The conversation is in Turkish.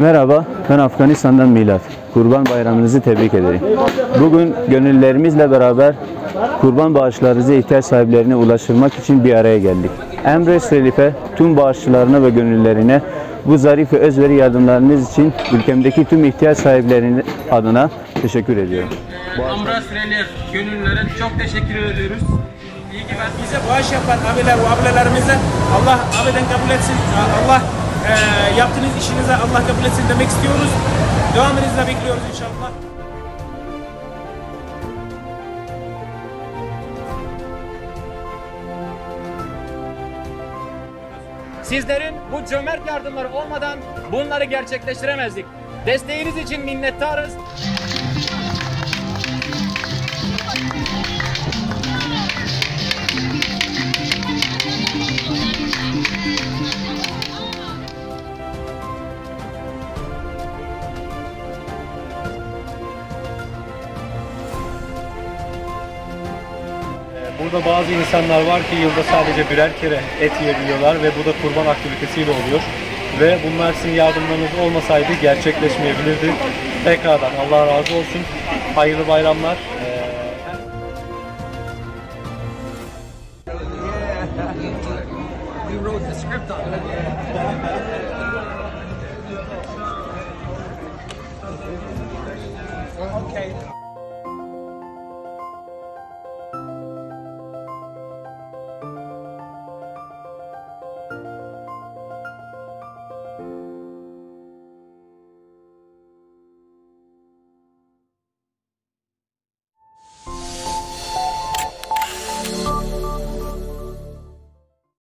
Merhaba, ben Afganistan'dan Milat. Kurban Bayramınızı tebrik ederim. Bugün gönüllerimizle beraber kurban bağışlarınızı ihtiyaç sahiplerine ulaştırmak için bir araya geldik. Emres Relief'e, tüm bağışçılarına ve gönüllerine bu zarif ve özveri yardımlarınız için ülkemdeki tüm ihtiyaç sahiplerinin adına teşekkür ediyorum. Amras Relief gönüllere çok teşekkür ediyoruz. İyi ki ben bize bağış yapan abiler ve ablalarımıza Allah abiden kabul etsin. Allah e, yaptığınız işinize Allah kabul etsin demek istiyoruz. Devamınızı da bekliyoruz inşallah. Sizlerin bu cömert yardımları olmadan bunları gerçekleştiremezdik. Desteğiniz için minnettarız. Burada bazı insanlar var ki yılda sadece birer kere et yiyebiliyorlar ve bu da kurban aktivitesiyle oluyor. Ve bunlar sizin yardımlarınız olmasaydı gerçekleşmeyebilirdi. Tekrardan Allah razı olsun. Hayırlı bayramlar. Okay.